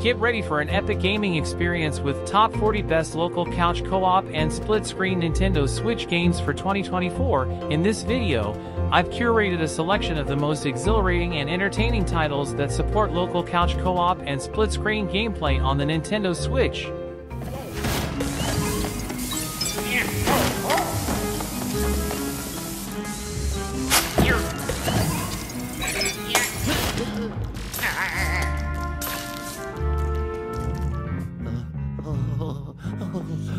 Get ready for an epic gaming experience with top 40 best local couch co-op and split-screen Nintendo Switch games for 2024. In this video, I've curated a selection of the most exhilarating and entertaining titles that support local couch co-op and split-screen gameplay on the Nintendo Switch.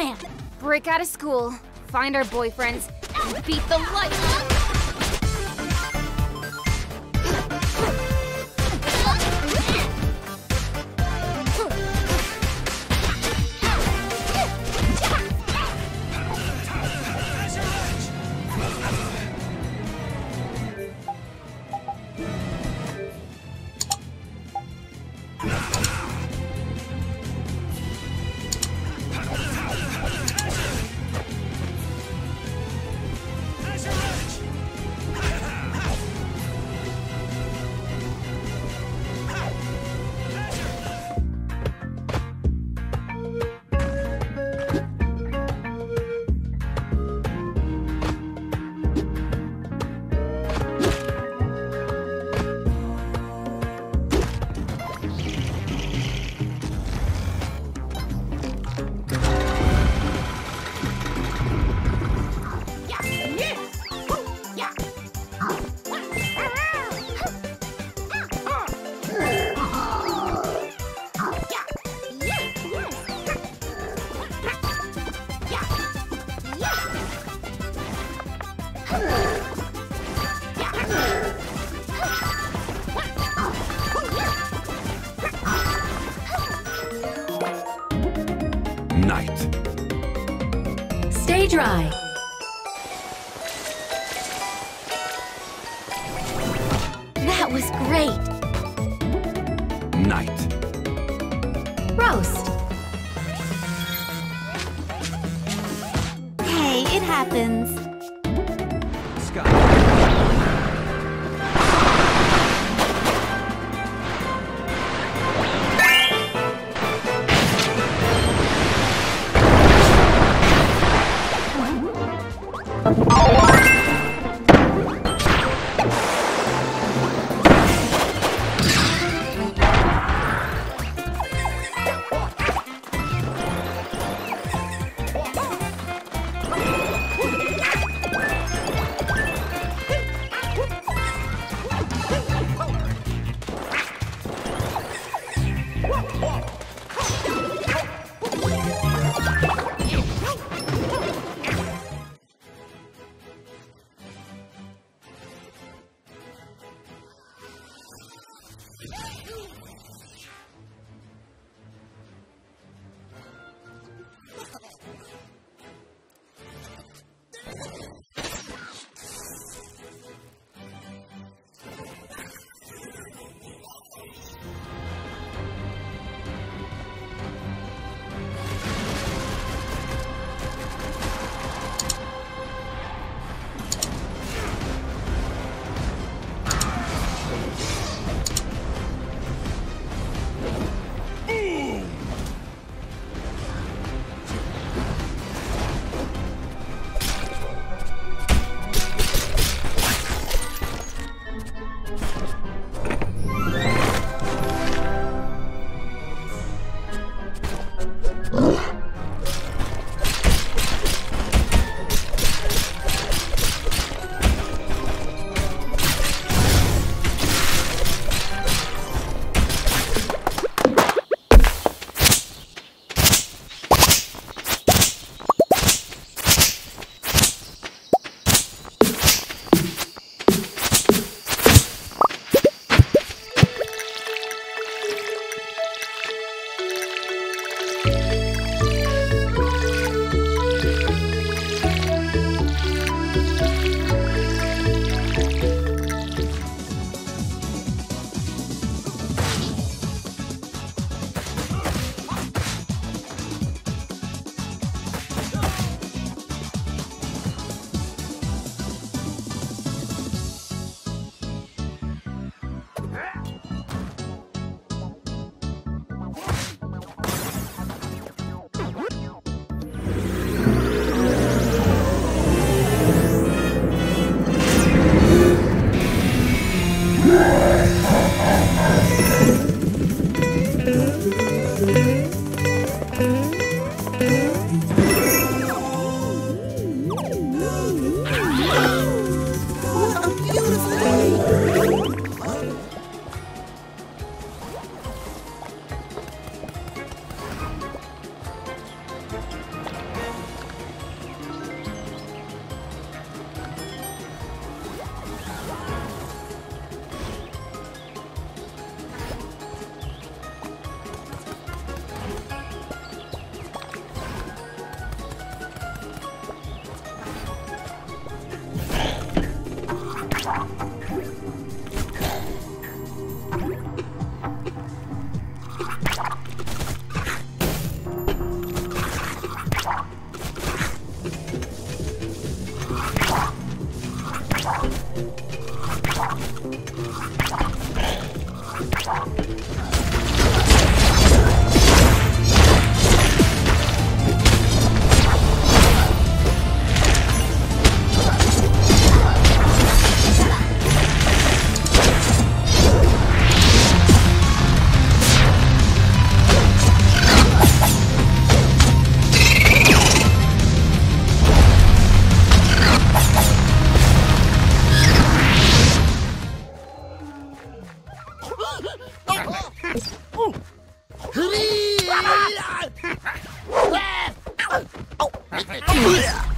plan? Break out of school, find our boyfriends, and beat the life. Dry. That was great. Night. Roast. Hey, it happens. Oh, my God. oh.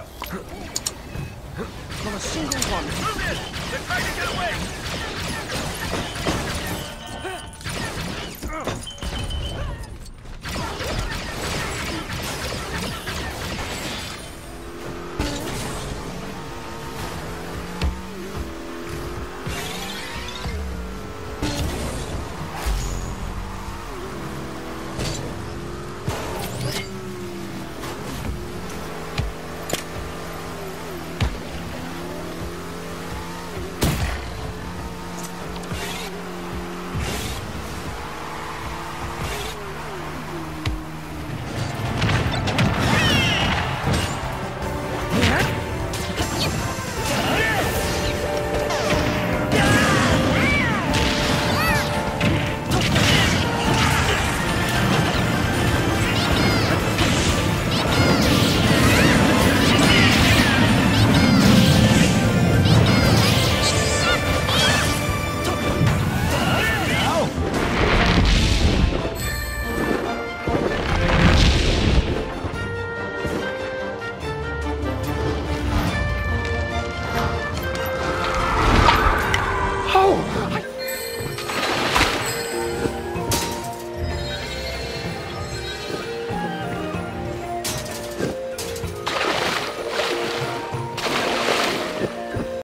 From a single one. Move in! They're trying to get away!